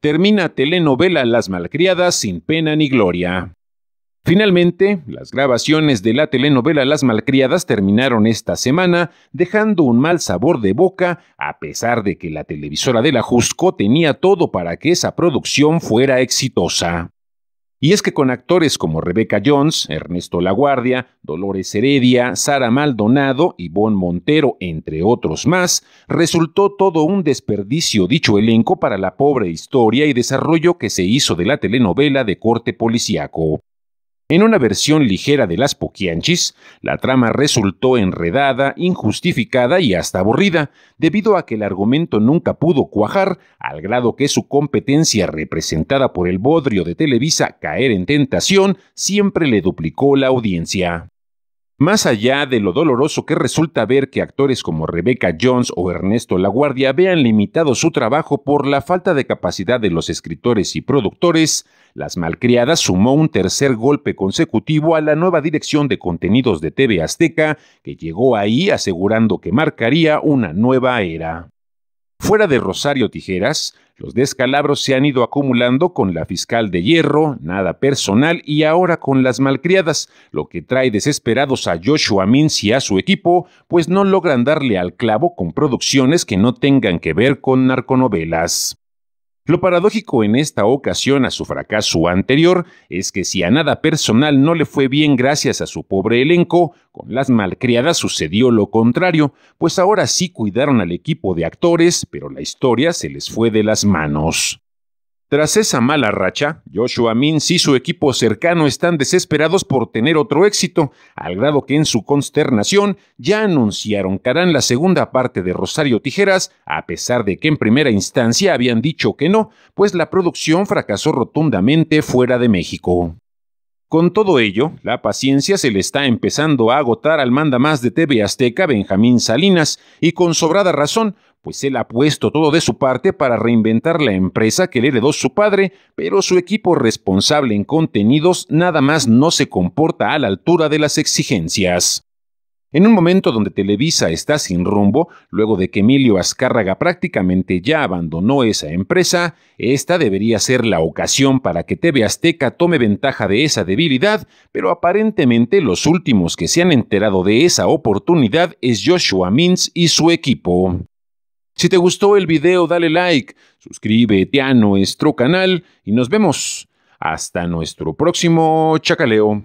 Termina telenovela Las Malcriadas sin pena ni gloria. Finalmente, las grabaciones de la telenovela Las Malcriadas terminaron esta semana, dejando un mal sabor de boca, a pesar de que la televisora de la Jusco tenía todo para que esa producción fuera exitosa. Y es que con actores como Rebecca Jones, Ernesto Laguardia, Dolores Heredia, Sara Maldonado, y Bon Montero, entre otros más, resultó todo un desperdicio dicho elenco para la pobre historia y desarrollo que se hizo de la telenovela de corte policíaco. En una versión ligera de las Poquianchis, la trama resultó enredada, injustificada y hasta aburrida, debido a que el argumento nunca pudo cuajar, al grado que su competencia representada por el bodrio de Televisa Caer en Tentación siempre le duplicó la audiencia. Más allá de lo doloroso que resulta ver que actores como Rebecca Jones o Ernesto Laguardia vean limitado su trabajo por la falta de capacidad de los escritores y productores, Las Malcriadas sumó un tercer golpe consecutivo a la nueva dirección de contenidos de TV Azteca, que llegó ahí asegurando que marcaría una nueva era. Fuera de Rosario Tijeras, los descalabros se han ido acumulando con la fiscal de hierro, nada personal y ahora con las malcriadas, lo que trae desesperados a Joshua Mins y a su equipo, pues no logran darle al clavo con producciones que no tengan que ver con narconovelas. Lo paradójico en esta ocasión a su fracaso anterior es que si a nada personal no le fue bien gracias a su pobre elenco, con las malcriadas sucedió lo contrario, pues ahora sí cuidaron al equipo de actores, pero la historia se les fue de las manos. Tras esa mala racha, Joshua Mins y su equipo cercano están desesperados por tener otro éxito, al grado que en su consternación ya anunciaron que harán la segunda parte de Rosario Tijeras, a pesar de que en primera instancia habían dicho que no, pues la producción fracasó rotundamente fuera de México. Con todo ello, la paciencia se le está empezando a agotar al mandamás de TV Azteca, Benjamín Salinas, y con sobrada razón, pues él ha puesto todo de su parte para reinventar la empresa que le heredó su padre, pero su equipo responsable en contenidos nada más no se comporta a la altura de las exigencias. En un momento donde Televisa está sin rumbo, luego de que Emilio Azcárraga prácticamente ya abandonó esa empresa, esta debería ser la ocasión para que TV Azteca tome ventaja de esa debilidad, pero aparentemente los últimos que se han enterado de esa oportunidad es Joshua Mintz y su equipo. Si te gustó el video, dale like, suscríbete a nuestro canal y nos vemos. Hasta nuestro próximo chacaleo.